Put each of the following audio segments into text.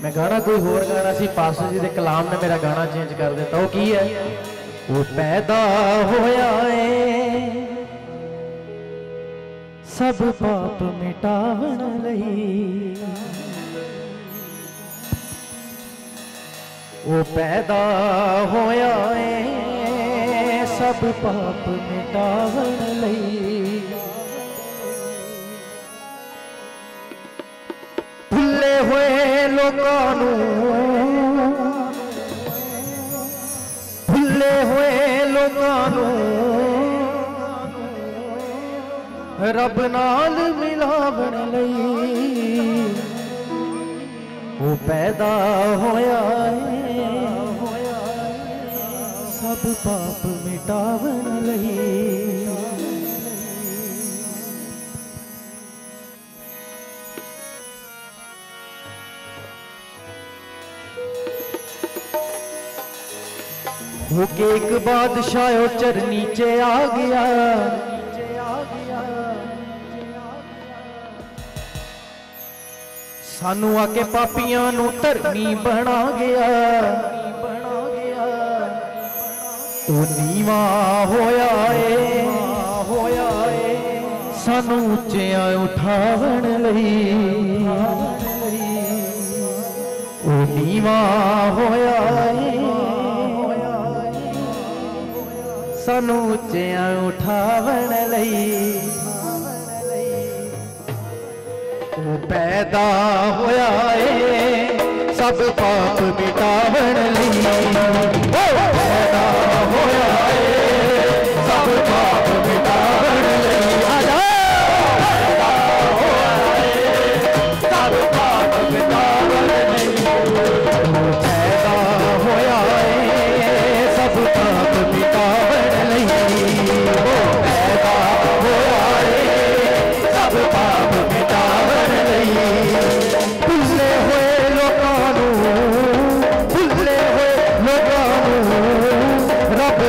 ਮੈਂ ਗਾਣਾ ਕੋਈ ਹੋਰ ਗਾਣਾ ਸੀ, ਪਾਸਟਰ ਜੀ ਦੇ ਕਲਾਮ ਨੇ ਮੇਰਾ ਗਾਣਾ ਚੇਂਜ ਕਰ ਦਿੱਤਾ। ਉਹ ਕੀ ਹੈ? ਉਹ ਪੈਦਾ ਹੋਇਆ ਏ। ਸਭ ਪਾਪ ਮਿਟਾਵਣ ਲਈ। ਉਹ ਪੈਦਾ ਹੋਇਆ ਏ। ਸਭ ਪਾਪ ਮਿਟਾਵਣ ਲਈ। ਭੁੱਲੇ ਹੋਏ ਲੋਕਾਂ ਨੂੰ ਭੁੱਲੇ ਹੋਏ ਲੋਕਾਂ ਨੂੰ ਰੱਬ ਨਾਲ ਮਿਲਾਵਣ ਲਈ ਉਹ ਪੈਦਾ ਹੋਇਆ ਏ ਸਭ ਪਾਪ ਮਿਟਾਵਣ ਲਈ होके एक बादशाह चर नीचे आ गया। सानू आके पापिया धरनी बना गया। तू नीवा होया सानू उच्चिया उठावन ओ नीवा होया ਸਾਨੂੰ ਉੱਚਿਆਂ ਉਠਾਵਣ ਲਈ ਉਹ ਪੈਦਾ ਹੋਇਆ ਏ ਸਭ ਪਾਪ ਮਿਟਾਵਣ ਲਈ ਉਹ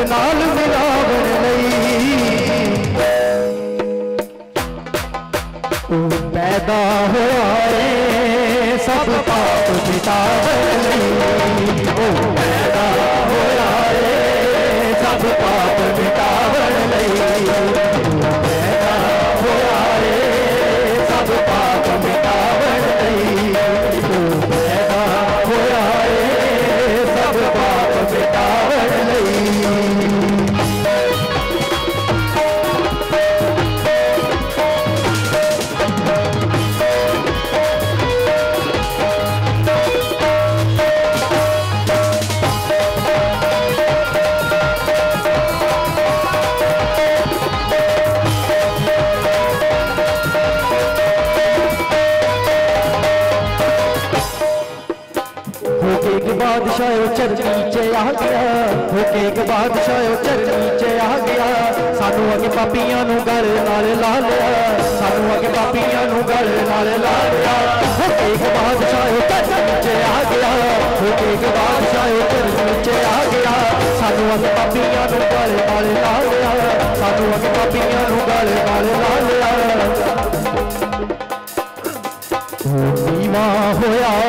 नाल मिला चर नीचे आ गया। होके एक बादशाह चर नीचे आ गया। सानू अगे पापिया गल नाल ला लिया। सानू अगे पापिया गल नाल ला लिया। होके एक बादशाह चर नीचे आ गया। होके एक बादशाह चर नीचे आ गया। सानू अगे पापिया गल नाल ला लिया। सानू अगे पापिया गल नाल ला लिया। होया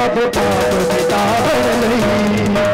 सब पाप मिटा नहीं।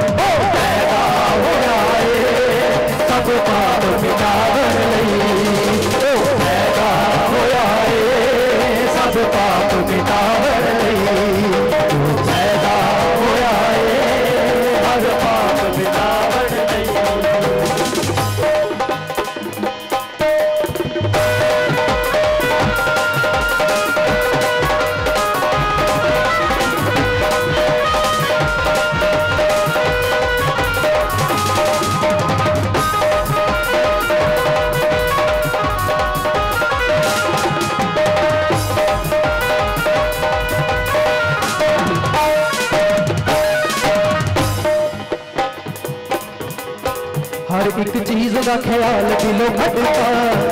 एक चीज़ का ख्याल दिलों घटता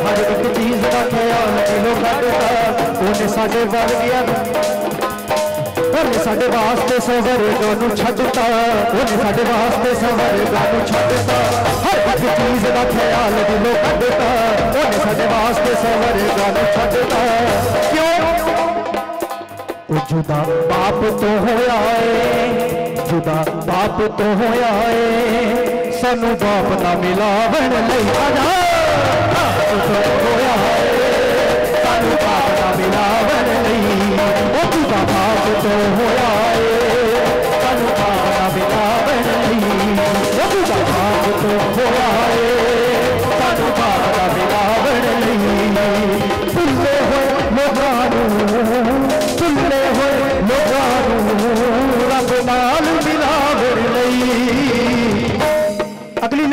हर एक चीज़ का ख्याल दिलों घटता उन्हें साढ़े वर्गिया उन्हें साढ़े वास्ते सवर दोनों छड़ता साढ़े वास्ते सवर दोनों छड़ता। हर एक चीज़ का ख्याल दिलों कटता उन्हें साढ़े वास्ते सवर दोनों छड़ता। क्यों? जुदा बाप तो होया जुदा बाप तो होया है। सू बाप ना मिलावन होया है सू बाप ना मिलावन बाप तो होया है सू बाप ना मिलावन बाप तो होया है सू बाप ना मिलावन फुले हो मोहरा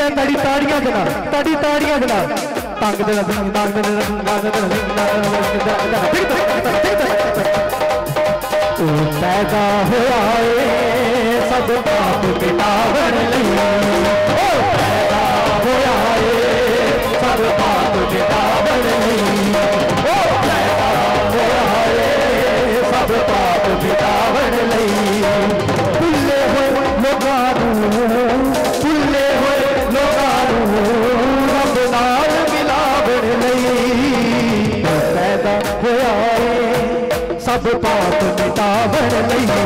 ਅਗਲੀ ਲਾਈਨ ਤਾੜੀਆਂ ਦੇ ਨਾਲ ਤਾੜੀ ਤਾੜੀਆਂ ਦੇ ਨਾਲ ਤੰਗ ਦੇ ਨਾਲ ਤੰਗ ਦੇ ਨਾਲ ਤੰਗ ਦੇ ਨਾਲ ਉਹ ਪੈਦਾ ਹੋਇਆ ਏ, ਸਭ ਪਾਪ ਲਈ